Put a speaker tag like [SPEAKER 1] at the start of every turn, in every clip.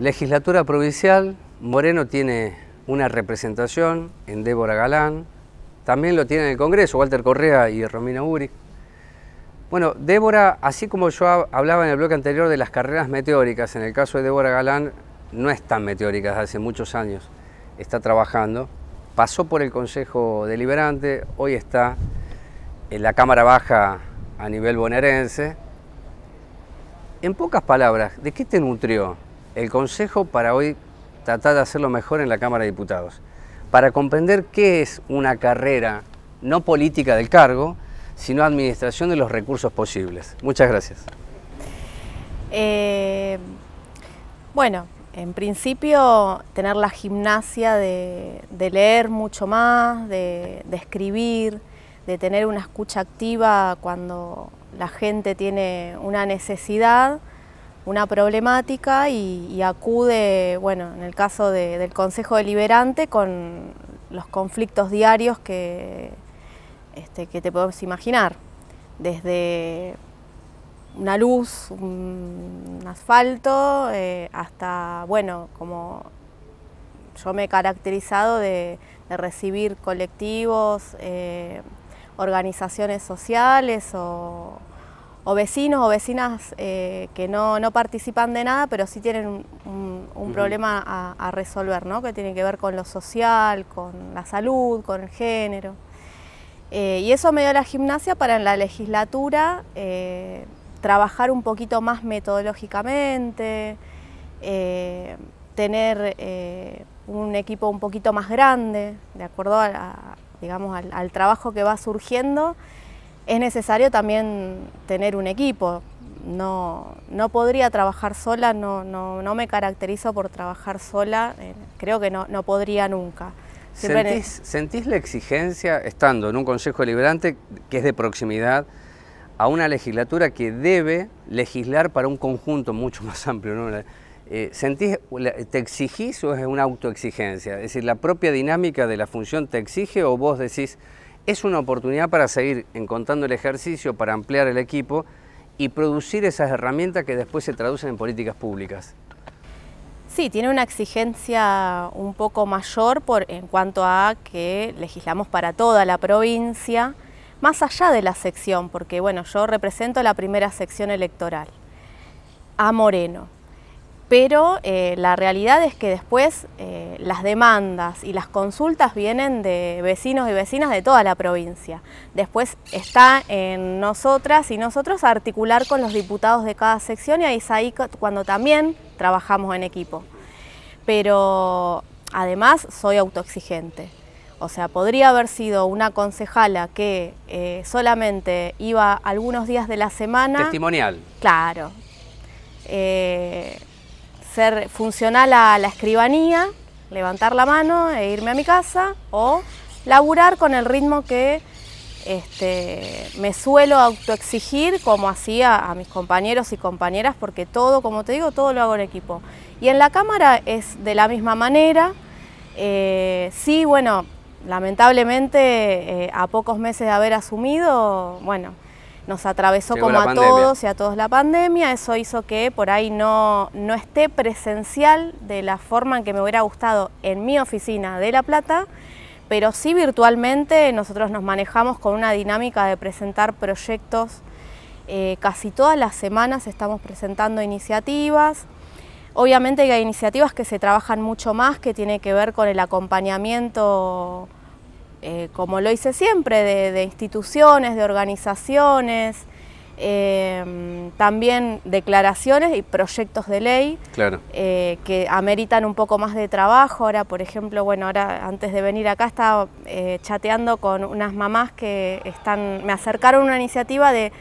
[SPEAKER 1] Legislatura provincial, Moreno tiene una representación en Débora Galán, también lo tiene en el Congreso, Walter Correa y Romina Uri. Bueno, Débora, así como yo hablaba en el bloque anterior de las carreras meteóricas, en el caso de Débora Galán no es tan meteórica desde hace muchos años, está trabajando, pasó por el Consejo Deliberante, hoy está en la Cámara Baja a nivel bonaerense. En pocas palabras, ¿de qué te nutrió el Consejo para hoy tratar de hacerlo mejor en la Cámara de Diputados? Para comprender qué es una carrera no política del cargo, sino administración de los recursos posibles. Muchas gracias.
[SPEAKER 2] Eh, bueno, en principio tener la gimnasia de, leer mucho más, de, escribir, de tener una escucha activa cuando la gente tiene una necesidad, una problemática y, acude, bueno, en el caso del Consejo Deliberante, con los conflictos diarios que, este, que te podemos imaginar, desde una luz, un asfalto, eh, hasta, bueno, como yo me he caracterizado de, recibir colectivos, eh, organizaciones sociales o, vecinos o vecinas eh, que no, participan de nada, pero sí tienen un, problema a, a, resolver, ¿no? que tiene que ver con lo social, con la salud, con el género. y eso me dio la gimnasia para en la legislatura trabajar un poquito más metodológicamente, eh, tener eh, un equipo un poquito más grande, de acuerdo digamos, al, trabajo que va surgiendo, es necesario también tener un equipo. No, no podría trabajar sola, no, no, me caracterizo por trabajar sola, eh, creo que no, no podría nunca.
[SPEAKER 1] ¿Sentís, ¿Sentís la exigencia, estando en un consejo deliberante que es de proximidad, a una legislatura que debe legislar para un conjunto mucho más amplio. ¿no? Eh, ¿Te exigís o es una autoexigencia? Es decir, ¿la propia dinámica de la función te exige o vos decís, es una oportunidad para seguir encontrando el ejercicio, para ampliar el equipo y producir esas herramientas que después se traducen en políticas públicas?
[SPEAKER 2] Sí, tiene una exigencia un poco mayor por, en cuanto a que legislamos para toda la provincia, más allá de la sección, porque bueno, yo represento la primera sección electoral, a Moreno. Pero eh, la realidad es que después eh, las demandas y las consultas vienen de vecinos y vecinas de toda la provincia. Después está en nosotras y nosotros articular con los diputados de cada sección y ahí es ahí cuando también trabajamos en equipo. Pero además soy autoexigente. O sea, podría haber sido una concejala que eh, solamente iba algunos días de la semana.
[SPEAKER 1] Testimonial.
[SPEAKER 2] Claro. Eh, ser funcional a la escribanía, levantar la mano e irme a mi casa, o laburar con el ritmo que este, me suelo autoexigir, como hacía a mis compañeros y compañeras, porque todo, como te digo, todo lo hago en equipo. Y en la Cámara es de la misma manera. Eh, sí, bueno, lamentablemente eh, a pocos meses de haber asumido, bueno, nos atravesó como a todos y a todos la pandemia, eso hizo que por ahí no, no esté presencial de la forma en que me hubiera gustado en mi oficina de La Plata, pero sí virtualmente nosotros nos manejamos con una dinámica de presentar proyectos, eh, casi todas las semanas estamos presentando iniciativas, Obviamente hay iniciativas que se trabajan mucho más, que tiene que ver con el acompañamiento, eh, como lo hice siempre, de, instituciones, de organizaciones, eh, también declaraciones y proyectos de ley eh, que ameritan un poco más de trabajo. Ahora, por ejemplo, bueno, ahora antes de venir acá estaba chateando con unas mamás que están, me acercaron una iniciativa de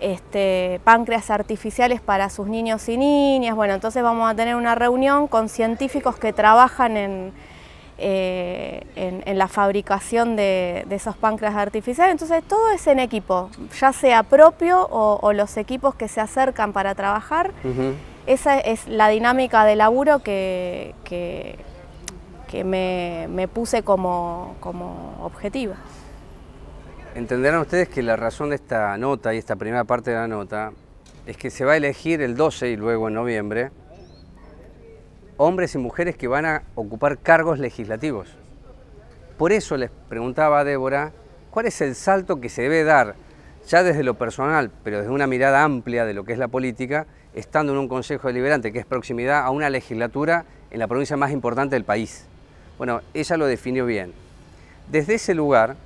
[SPEAKER 2] este, páncreas artificiales para sus niños y niñas. Bueno, entonces vamos a tener una reunión con científicos que trabajan en, eh, en, la fabricación de, esos páncreas artificiales. Entonces todo es en equipo, ya sea propio o, los equipos que se acercan para trabajar. Esa es la dinámica de laburo que, que, me, puse como, como objetiva.
[SPEAKER 1] Entenderán ustedes que la razón de esta nota y esta primera parte de la nota es que se va a elegir el 12 y luego en noviembre hombres y mujeres que van a ocupar cargos legislativos. Por eso les preguntaba a Débora, ¿cuál es el salto que se debe dar, ya desde lo personal, pero desde una mirada amplia de lo que es la política, estando en un Consejo Deliberante, que es proximidad a una legislatura en la provincia más importante del país? Bueno, ella lo definió bien. Desde ese lugar,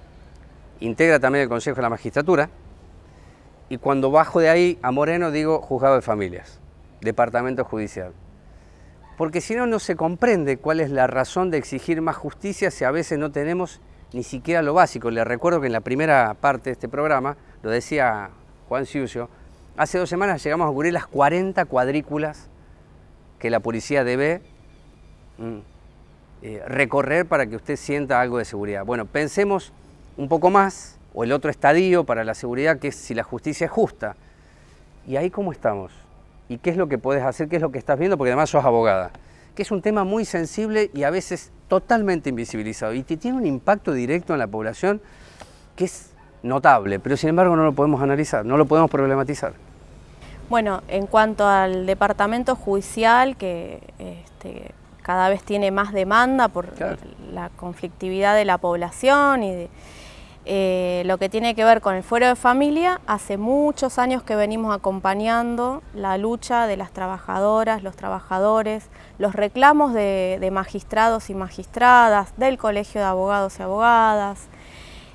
[SPEAKER 1] integra también el Consejo de la Magistratura, y cuando bajo de ahí a Moreno digo juzgado de familias, departamento judicial. Porque si no, no se comprende cuál es la razón de exigir más justicia si a veces no tenemos ni siquiera lo básico. Les recuerdo que en la primera parte de este programa, lo decía Juan Ciucio, hace dos semanas llegamos a cubrir las 40 cuadrículas que la policía debe mm, eh, recorrer para que usted sienta algo de seguridad. Bueno, pensemos un poco más, o el otro estadio para la seguridad, que es si la justicia es justa. ¿Y ahí cómo estamos? ¿Y qué es lo que puedes hacer? ¿Qué es lo que estás viendo? Porque además sos abogada. Que es un tema muy sensible y a veces totalmente invisibilizado. Y que tiene un impacto directo en la población que es notable, pero sin embargo no lo podemos analizar, no lo podemos problematizar.
[SPEAKER 2] Bueno, en cuanto al departamento judicial, que este, cada vez tiene más demanda por la conflictividad de la población y de, eh, lo que tiene que ver con el fuero de familia, hace muchos años que venimos acompañando la lucha de las trabajadoras, los trabajadores, los reclamos de, magistrados y magistradas, del Colegio de Abogados y Abogadas.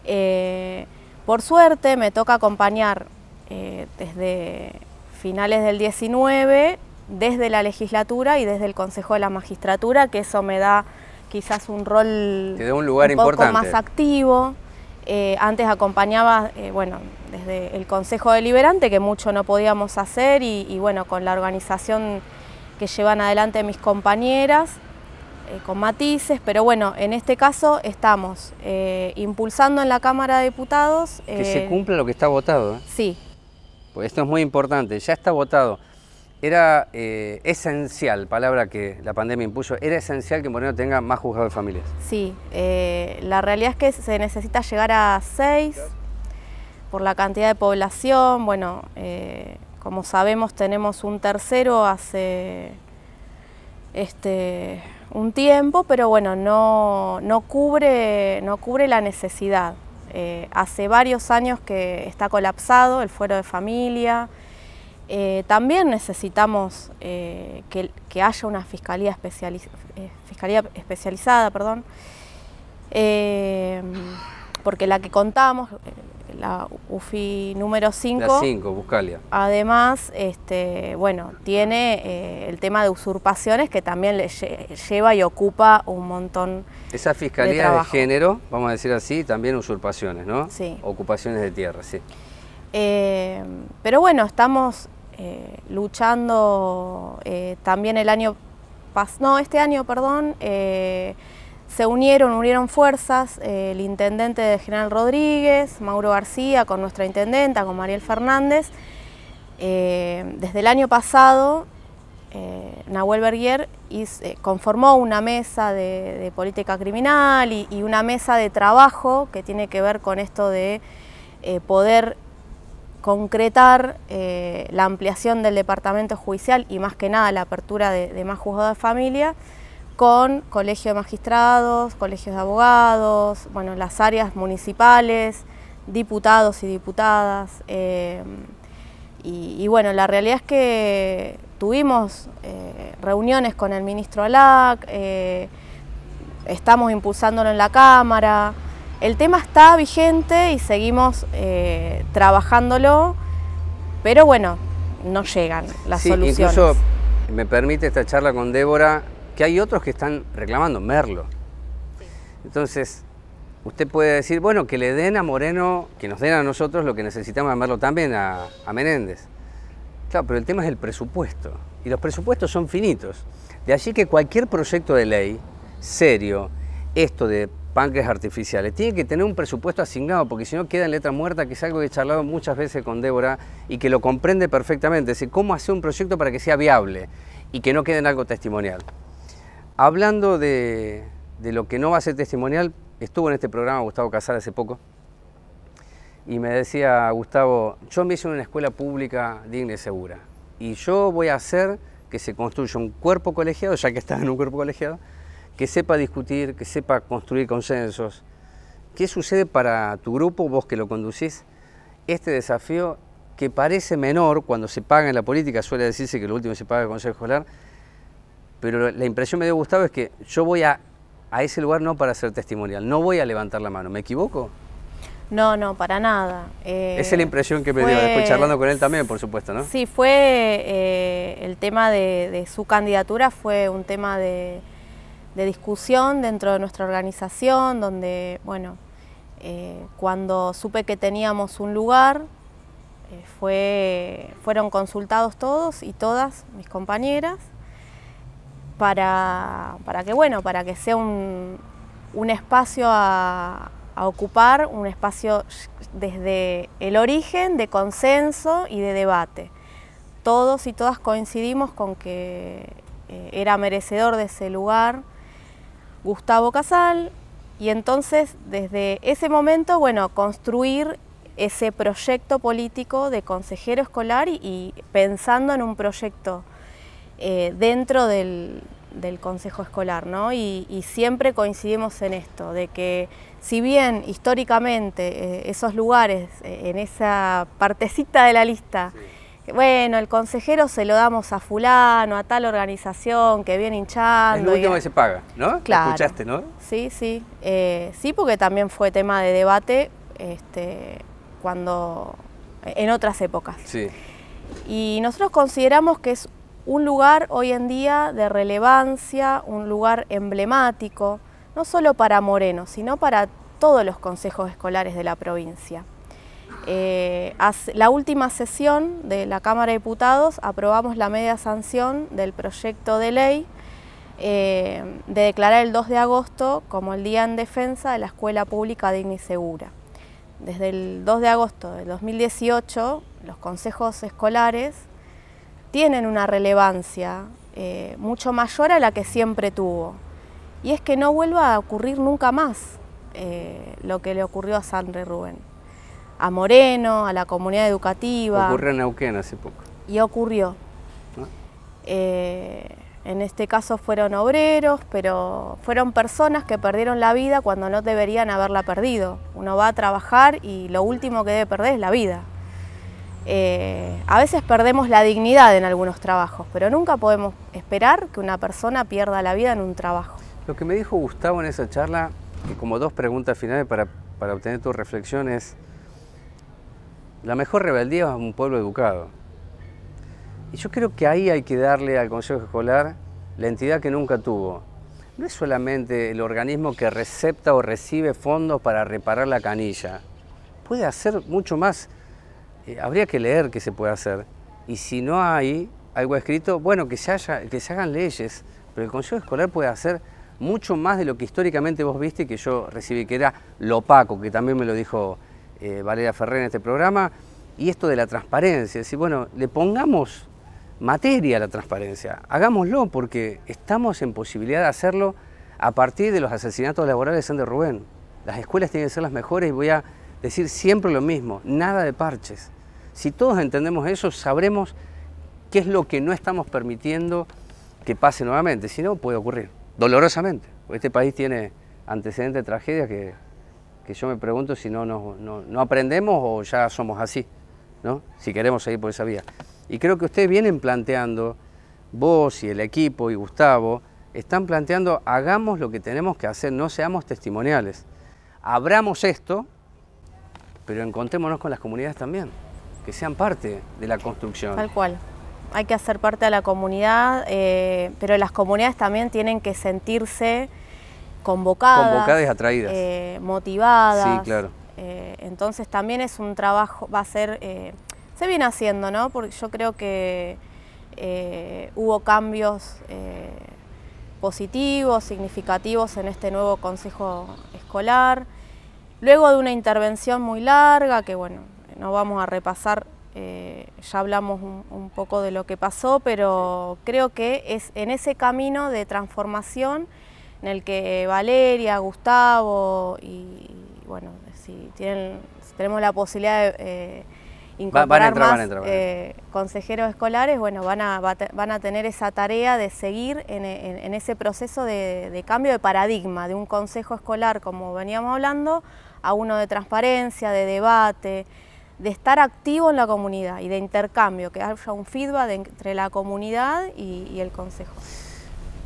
[SPEAKER 2] Eh, por suerte me toca acompañar eh, desde finales del 19, desde la legislatura y desde el Consejo de la Magistratura, que eso me da quizás un rol
[SPEAKER 1] un, lugar un poco
[SPEAKER 2] más activo. Eh, antes acompañaba, eh, bueno, desde el Consejo Deliberante, que mucho no podíamos hacer, y, bueno, con la organización que llevan adelante mis compañeras, eh, con matices, pero bueno, en este caso estamos impulsando en la Cámara de Diputados...
[SPEAKER 1] que se cumpla lo que está votado.
[SPEAKER 2] Sí.
[SPEAKER 1] Pues esto es muy importante, ya está votado era eh, esencial, palabra que la pandemia impuso, era esencial que Moreno tenga más juzgados de familias.
[SPEAKER 2] Sí, eh, la realidad es que se necesita llegar a seis por la cantidad de población. Bueno, eh, como sabemos tenemos un tercero hace este, un tiempo, pero bueno, no, no, cubre, no cubre la necesidad. hace varios años que está colapsado el fuero de familia, eh, también necesitamos eh, que, haya una fiscalía, eh, fiscalía especializada, perdón, porque la que contamos, la UFI número 5, además, este, bueno, tiene el tema de usurpaciones que también le lleva y ocupa un montón
[SPEAKER 1] Esa fiscalía de, género, vamos a decir así, también usurpaciones, ¿no?
[SPEAKER 2] Sí.
[SPEAKER 1] Ocupaciones de tierra, sí.
[SPEAKER 2] pero bueno, estamos eh, luchando eh, también el año pasado, no, este año, perdón, eh, se unieron, unieron fuerzas el intendente de General Rodríguez, Mauro García, con nuestra intendenta, con Mariel Fernández. desde el año pasado, Nahuel Berguier conformó una mesa de, política criminal y, y, una mesa de trabajo que tiene que ver con esto de poder concretar eh, la ampliación del departamento judicial y más que nada la apertura de, más juzgados de familia con colegio de magistrados, colegios de abogados, bueno, las áreas municipales, diputados y diputadas. Eh, y, bueno, la realidad es que tuvimos eh, reuniones con el ministro Alac, estamos impulsándolo en la Cámara, el tema está vigente y seguimos eh, trabajándolo, pero bueno, no llegan las sí, soluciones.
[SPEAKER 1] Incluso me permite esta charla con Débora que hay otros que están reclamando Merlo. Entonces, usted puede decir, bueno, que le den a Moreno, que nos den a nosotros lo que necesitamos a Merlo también, a, a Menéndez. Claro, pero el tema es el presupuesto. Y los presupuestos son finitos. De allí que cualquier proyecto de ley serio, esto de páncreas artificiales. Tiene que tener un presupuesto asignado porque si no queda en letra muerta, que es algo que he charlado muchas veces con Débora y que lo comprende perfectamente. Es decir, cómo hacer un proyecto para que sea viable y que no quede en algo testimonial. Hablando de, lo que no va a ser testimonial, estuvo en este programa Gustavo Casal hace poco y me decía Gustavo, yo me hice una escuela pública digna y segura y yo voy a hacer que se construya un cuerpo colegiado, ya que estás en un cuerpo colegiado, que sepa discutir, que sepa construir consensos. ¿Qué sucede para tu grupo, vos que lo conducís? Este desafío que parece menor cuando se paga en la política, suele decirse que lo último se paga el Consejo Escolar, pero la impresión me dio Gustavo es que yo voy a, a ese lugar no para ser testimonial, no voy a levantar la mano, ¿me equivoco?
[SPEAKER 2] No, no, para nada.
[SPEAKER 1] Eh, Esa es la impresión que me dio, después charlando con él también, por supuesto, ¿no?
[SPEAKER 2] Sí, fue eh, el tema de, su candidatura, fue un tema de, discusión dentro de nuestra organización, donde, bueno, eh, cuando supe que teníamos un lugar, fue, fueron consultados todos y todas mis compañeras para, para que, bueno, para que sea un, un espacio a, a ocupar un espacio desde el origen de consenso y de debate. Todos y todas coincidimos con que eh, era merecedor de ese lugar Gustavo Casal y entonces desde ese momento, bueno, construir ese proyecto político de consejero escolar y, pensando en un proyecto eh, dentro del, Consejo Escolar, ¿no? Y, siempre coincidimos en esto, de que si bien históricamente eh, esos lugares, eh, en esa partecita de la lista, bueno, el consejero se lo damos a fulano, a tal organización que viene hinchando.
[SPEAKER 1] Es lo último que se paga, ¿no?
[SPEAKER 2] Claro.
[SPEAKER 1] ¿Escuchaste, no?
[SPEAKER 2] Sí, sí. Eh, sí, porque también fue tema de debate este, cuando en otras épocas.
[SPEAKER 1] Sí.
[SPEAKER 2] Y nosotros consideramos que es un lugar hoy en día de relevancia, un lugar emblemático, no solo para Moreno, sino para todos los consejos escolares de la provincia. Eh, la última sesión de la Cámara de Diputados aprobamos la media sanción del proyecto de ley eh, de declarar el 2 de agosto como el Día en Defensa de la Escuela Pública Digna y Segura. Desde el 2 de agosto de 2018, los consejos escolares tienen una relevancia eh, mucho mayor a la que siempre tuvo. Y es que no vuelva a ocurrir nunca más lo que le ocurrió a Sandre Rubén, a Moreno, a la comunidad educativa.
[SPEAKER 1] Ocurrió en Neuquén hace poco.
[SPEAKER 2] Y ocurrió. Eh, en este caso fueron obreros, pero fueron personas que perdieron la vida cuando no deberían haberla perdido. Uno va a trabajar y lo último que debe perder es la vida. Eh, a veces perdemos la dignidad en algunos trabajos, pero nunca podemos esperar que una persona pierda la vida en un trabajo.
[SPEAKER 1] Lo que me dijo Gustavo en esa charla, y como dos preguntas finales para, para obtener tu reflexión, es, la mejor rebeldía es un pueblo educado. Y yo creo que ahí hay que darle al Consejo Escolar la entidad que nunca tuvo. No es solamente el organismo que recepta o recibe fondos para reparar la canilla. Puede hacer mucho más eh, habría que leer qué se puede hacer. Y si no hay algo escrito, bueno, que se, haya, que se hagan leyes, pero el Consejo Escolar puede hacer mucho más de lo que históricamente vos viste que yo recibí, que era lo opaco, que también me lo dijo eh, Valeria Ferrer en este programa, y esto de la transparencia, es decir, bueno, le pongamos materia a la transparencia, hagámoslo porque estamos en posibilidad de hacerlo a partir de los asesinatos laborales de Rubén. Las escuelas tienen que ser las mejores y voy a decir siempre lo mismo, nada de parches. Si todos entendemos eso, sabremos qué es lo que no estamos permitiendo que pase nuevamente, si no puede ocurrir, dolorosamente. este país tiene antecedentes de tragedias que, yo me pregunto si no, no, no, aprendemos o ya somos así, ¿no? si queremos seguir por esa vía. Y creo que ustedes vienen planteando, vos y el equipo y Gustavo, están planteando, hagamos lo que tenemos que hacer, no seamos testimoniales. Abramos esto, pero encontrémonos con las comunidades también que sean parte de la construcción.
[SPEAKER 2] Tal cual. Hay que hacer parte de la comunidad, eh, pero las comunidades también tienen que sentirse convocadas.
[SPEAKER 1] Convocadas y atraídas.
[SPEAKER 2] Eh, motivadas.
[SPEAKER 1] Sí, claro.
[SPEAKER 2] Eh, entonces también es un trabajo, va a ser, se viene haciendo, ¿no? Porque yo creo que hubo cambios positivos, significativos en este nuevo consejo escolar. Luego de una intervención muy larga, que bueno, no vamos a repasar, eh, ya hablamos un, poco de lo que pasó, pero creo que es en ese camino de transformación en el que Valeria, Gustavo y, bueno, si, tienen, tenemos la posibilidad de, eh, incorporar más consejeros escolares, bueno, van a, van a tener esa tarea de seguir en, ese proceso de, cambio de paradigma, de un consejo escolar, como veníamos hablando, a uno de transparencia, de debate, de estar activo en la comunidad y de intercambio, que haya un feedback entre la comunidad y, el consejo.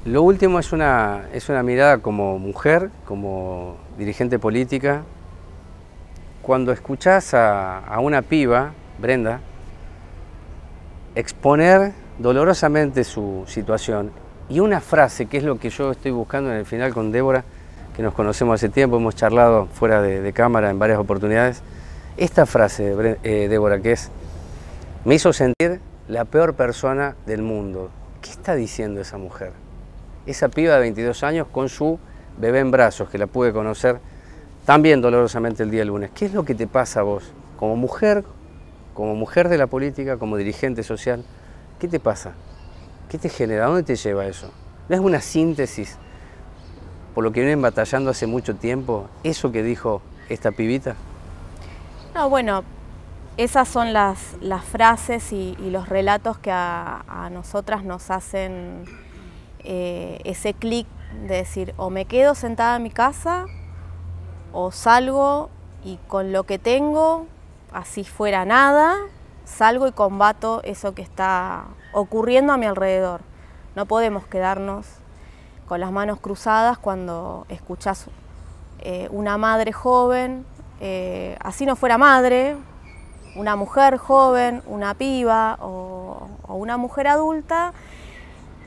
[SPEAKER 1] Lo último es una, es una mirada como mujer, como dirigente política. Cuando escuchás a una piba Brenda, exponer dolorosamente su situación y una frase, que es lo que yo estoy buscando en el final con Débora, que nos conocemos hace tiempo, hemos charlado fuera de, cámara en varias oportunidades, esta frase, eh, Débora, que es, me hizo sentir la peor persona del mundo. ¿Qué está diciendo esa mujer? Esa piba de 22 años con su bebé en brazos, que la pude conocer también dolorosamente el día lunes. ¿Qué es lo que te pasa a vos, como mujer, como mujer de la política, como dirigente social, ¿qué te pasa? ¿Qué te genera? dónde te lleva eso? ¿No es una síntesis por lo que vienen batallando hace mucho tiempo eso que dijo esta pibita?
[SPEAKER 2] No, bueno, esas son las, las frases y, los relatos que a, nosotras nos hacen eh, ese clic de decir o me quedo sentada en mi casa o salgo y con lo que tengo así fuera nada, salgo y combato eso que está ocurriendo a mi alrededor. No podemos quedarnos con las manos cruzadas cuando escuchas eh, una madre joven, eh, así no fuera madre, una mujer joven, una piba o, una mujer adulta,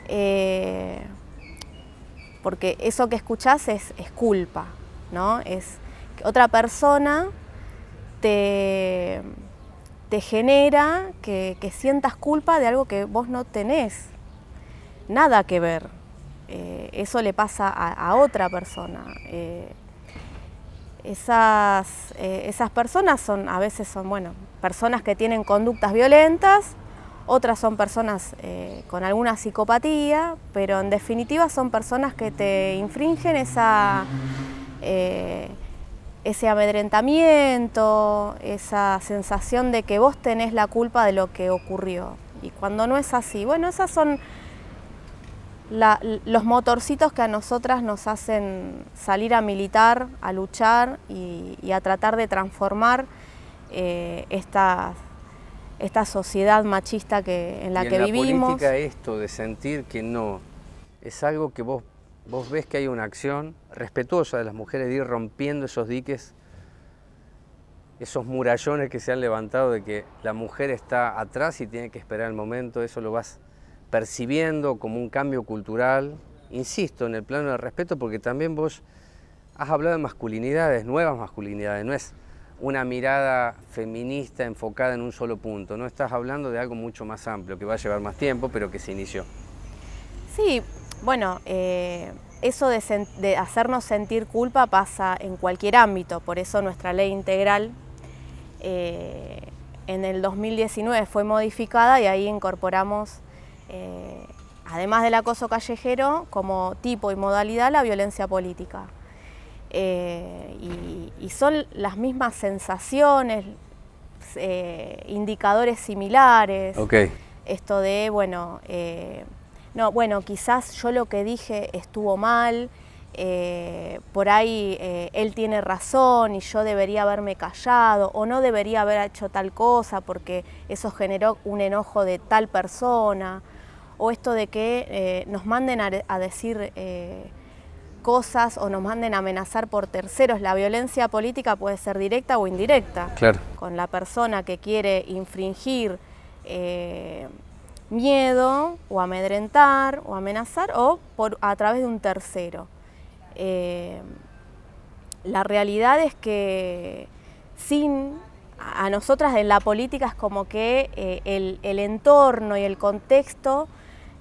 [SPEAKER 2] eh, porque eso que escuchás es, es culpa, ¿no? Es otra persona te, genera que, sientas culpa de algo que vos no tenés nada que ver. Eh, eso le pasa a, otra persona. Eh, esas, esas, personas son, a veces son, bueno, personas que tienen conductas violentas, otras son personas con alguna psicopatía, pero en definitiva son personas que te infringen esa ese amedrentamiento, esa sensación de que vos tenés la culpa de lo que ocurrió. Y cuando no es así, bueno, esos son los motorcitos que a nosotras nos hacen salir a militar, a luchar y, a tratar de transformar eh, esta, esta sociedad machista que, en la que
[SPEAKER 1] en
[SPEAKER 2] vivimos.
[SPEAKER 1] La política esto de sentir que no, es algo que vos vos ves que hay una acción respetuosa de las mujeres de ir rompiendo esos diques, esos murallones que se han levantado de que la mujer está atrás y tiene que esperar el momento, eso lo vas percibiendo como un cambio cultural, insisto, en el plano del respeto, porque también vos has hablado de masculinidades, nuevas masculinidades, no es una mirada feminista enfocada en un solo punto, no estás hablando de algo mucho más amplio, que va a llevar más tiempo, pero que se inició.
[SPEAKER 2] Sí, bueno, eh, eso de, hacernos sentir culpa pasa en cualquier ámbito, por eso nuestra ley integral eh, en el 2019 fue modificada y ahí incorporamos, eh, además del acoso callejero, como tipo y modalidad la violencia política. Y, son las mismas sensaciones, indicadores similares. Esto de, bueno, no, bueno, quizás yo lo que dije estuvo mal, eh, por ahí eh, él tiene razón y yo debería haberme callado o no debería haber hecho tal cosa porque eso generó un enojo de tal persona o esto de que eh, nos manden a, a decir cosas o nos manden a amenazar por terceros. La violencia política puede ser directa o indirecta.
[SPEAKER 1] Claro.
[SPEAKER 2] Con la persona que quiere infringir miedo o amedrentar o amenazar o por, a través de un tercero. Eh, la realidad es que sin a nosotras en la política es como que eh, el, entorno y el contexto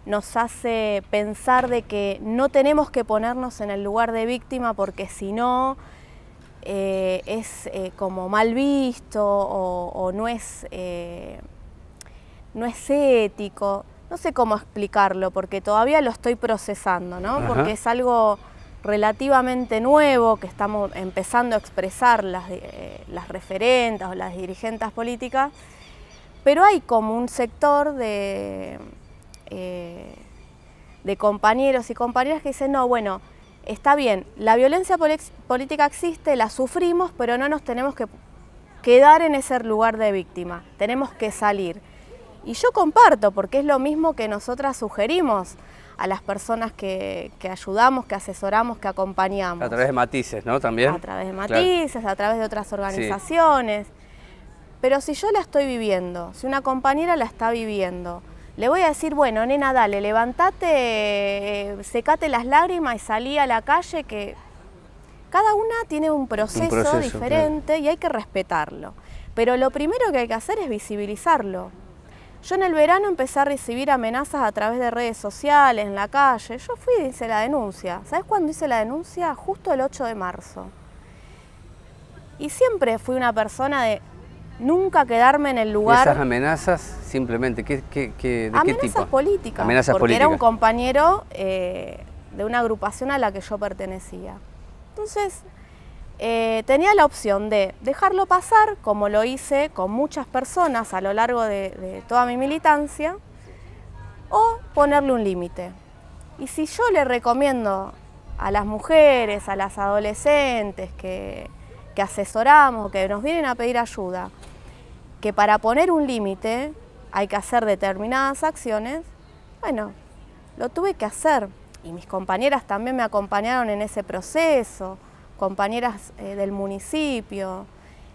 [SPEAKER 2] nos hace pensar de que no tenemos que ponernos en el lugar de víctima porque si no eh, es como mal visto o no es no es ético, no sé cómo explicarlo, porque todavía lo estoy procesando, ¿no? Porque es algo relativamente nuevo que estamos empezando a expresar las, eh, las referentes o las dirigentes políticas pero hay como un sector de, eh, de compañeros y compañeras que dicen, no, bueno, está bien, la violencia política existe, la sufrimos, pero no nos tenemos que quedar en ese lugar de víctima, tenemos que salir. Y yo comparto, porque es lo mismo que nosotras sugerimos a las personas que, ayudamos, que asesoramos, que acompañamos.
[SPEAKER 1] A través de matices, ¿no? También.
[SPEAKER 2] A través de matices, a través de otras organizaciones. Pero si yo la estoy viviendo, si una compañera la está viviendo, le voy a decir, bueno, nena, dale, levantate, eh, secate las lágrimas y salí a la calle, que cada una tiene un proceso, diferente y hay que respetarlo. Pero lo primero que hay que hacer es visibilizarlo. Yo en el verano empecé a recibir amenazas a través de redes sociales, en la calle. Yo fui y hice la denuncia. ¿Sabes cuándo hice la denuncia? Justo el 8 de marzo. Y siempre fui una persona de nunca quedarme en el lugar.
[SPEAKER 1] ¿Y esas amenazas simplemente? ¿qué, de
[SPEAKER 2] amenazas
[SPEAKER 1] qué tipo?
[SPEAKER 2] Políticas, amenazas porque era un compañero eh, de una agrupación a la que yo pertenecía. Entonces, eh, tenía la opción de dejarlo pasar, como lo hice con muchas personas a lo largo de, toda mi militancia, o ponerle un límite. Y si yo le recomiendo a las mujeres, a las adolescentes que, que asesoramos, que nos vienen a pedir ayuda, que para poner un límite hay que hacer determinadas acciones, bueno, lo tuve que hacer. Y mis compañeras también me acompañaron en ese proceso compañeras eh, del municipio,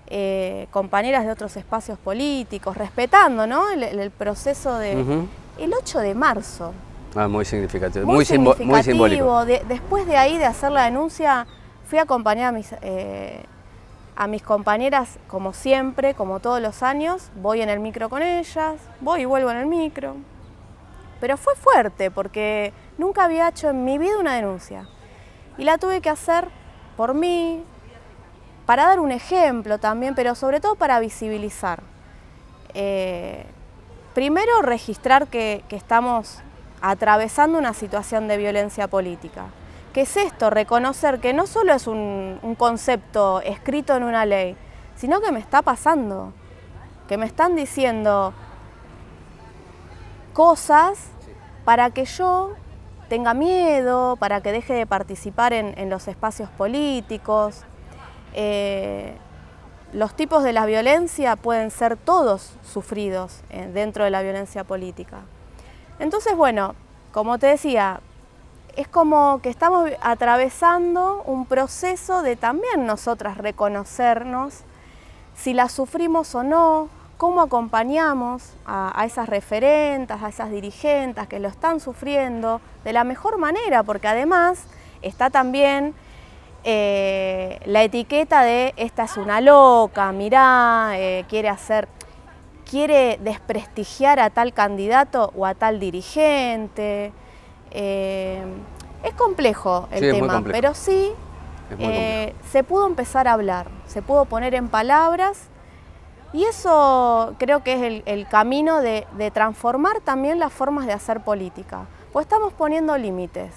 [SPEAKER 2] eh, compañeras de otros espacios políticos, respetando ¿no? el, proceso de... El 8 de marzo.
[SPEAKER 1] Ah, muy significativo, muy, simbólico.
[SPEAKER 2] después de ahí, de hacer la denuncia, fui a acompañar a mis, eh, a mis compañeras como siempre, como todos los años, voy en el micro con ellas, voy y vuelvo en el micro. Pero fue fuerte porque nunca había hecho en mi vida una denuncia. Y la tuve que hacer por mí, para dar un ejemplo también, pero sobre todo para visibilizar. Eh, primero, registrar que, estamos atravesando una situación de violencia política. ¿Qué es esto? Reconocer que no solo es un, un, concepto escrito en una ley, sino que me está pasando, que me están diciendo cosas para que yo tenga miedo, para que deje de participar en, los espacios políticos. Eh, los tipos de la violencia pueden ser todos sufridos eh, dentro de la violencia política. Entonces, bueno, como te decía, es como que estamos atravesando un proceso de también nosotras reconocernos si la sufrimos o no, cómo acompañamos a, esas referentas, a esas dirigentes que lo están sufriendo de la mejor manera, porque además está también eh, la etiqueta de esta es una loca, mirá, eh, quiere hacer, quiere desprestigiar a tal candidato o a tal dirigente. Eh, es complejo el tema, pero sí se pudo empezar a hablar, se pudo poner en palabras y eso creo que es el, camino de, de, transformar también las formas de hacer política, pues estamos poniendo límites.